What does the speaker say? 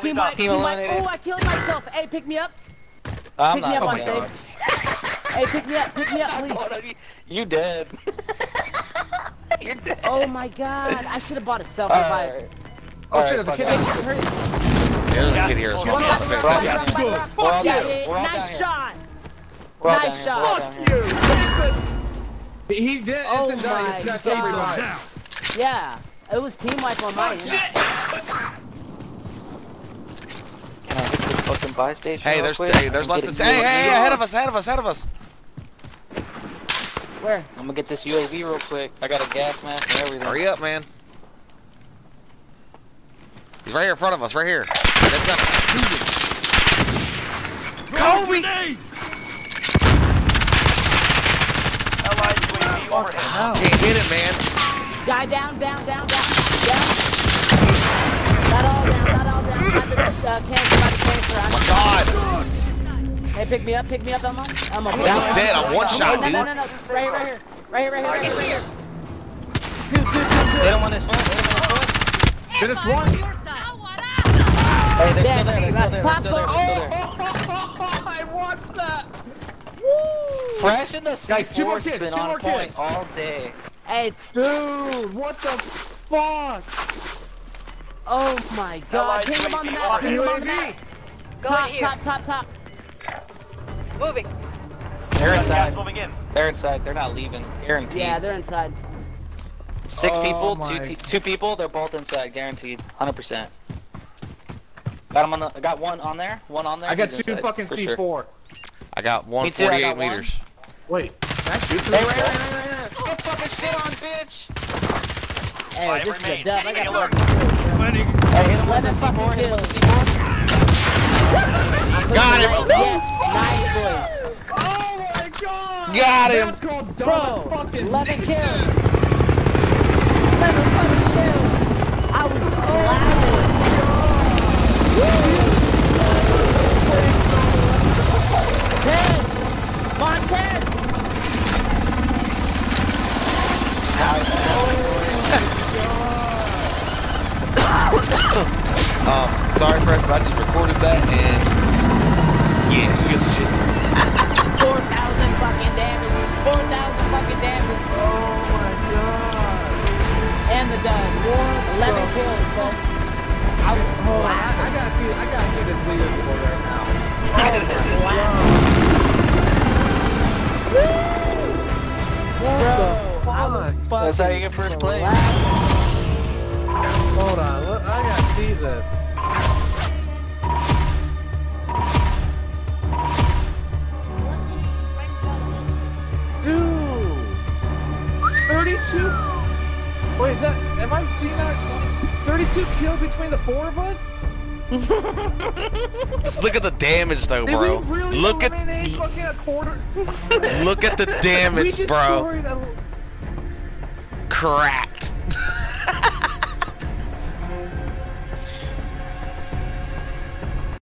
Zero team lead wipe, up. team wipe. Oh, I killed myself. Hey, pick me up. I'm Pick me not up on going. Hey, pick me up, pick me up, please. You dead. You're dead. Oh my god, I should have bought a self Alright. revive. Oh shit, there's a kid. There's a kid here as well. One back, Okay, one you. one back, We're all Yeah, down yeah, here. yeah. We're all down Nice shot. Nice shot. We're all down here. you! He did Oh instant die. my He got self God. revive. Yeah, it was team wipe on mine. Can I hit this fucking buy station? Hey, there's quick? hey, there's less than getting hey, hey, hey, ahead of us, ahead of us, ahead of us. Where? I'm gonna get this UAV real quick. I got a gas mask and everything. Hurry up, man. He's right here in front of us, right here. Dead center. Kobe! Allied Can't hit it, man. Guy down, down, down, down, down. Not all down, not all down. By the uh, cancer, Hey, pick me up, pick me up, Elmo. Elmo. pick he's me dead. I'm one shot, dude. no, no, no. Right here, right here. Right here, right here, right here, right here. Two, two, two, Hit two. him on his foot. Hit him on his foot. Finish one. Hey, they're Yeah, still there. They're still there. They're pop still there. up. They're still. I watched that. Fresh in the Guys, two more kids, two more kids. all day. Hey, Dude, what the fuck? oh my god. Allied Ping him on the map, ping him on the UAV. map. Top, top, top, top. Moving. They're inside. moving in. They're inside. They're not leaving. Guaranteed. Yeah, they're inside. Six Oh people, my- two te- two people. They're both inside, guaranteed, hundred percent. Got him on the. I got one on there. One on there. I got He's two inside, fucking C4. sure. I got Me too, I 148 got one. meters. Wait, can I shoot through right, the right, right, right, right. Get fucking shit on, bitch. Hey, Five this is a remain. dub. I got alert. 11 kills, bro. Hey, hit him with the Eleven fucking C4. Hit him with the kills. Got him. Yes, nice boys. Oh my god! Got him. That's called Bro, dumb fucking 11 nation. kills. 11 fucking kills. I was laughing. Ten. Come on, ten. Um, sorry, Fresh, but I just recorded that and And the dub. 11 kills, bro. I was Hold I, I gotta see, I gotta see this video for right now. I was laughing. Bro, I was fucking That's how you get first place. Hold on, look, I gotta see this. Dude! 32? Wait, is that, Am I seeing that? 32 kills between the four of us? Just look at the damage though, Did bro. really Look at look at the damage, bro. a- Cracked.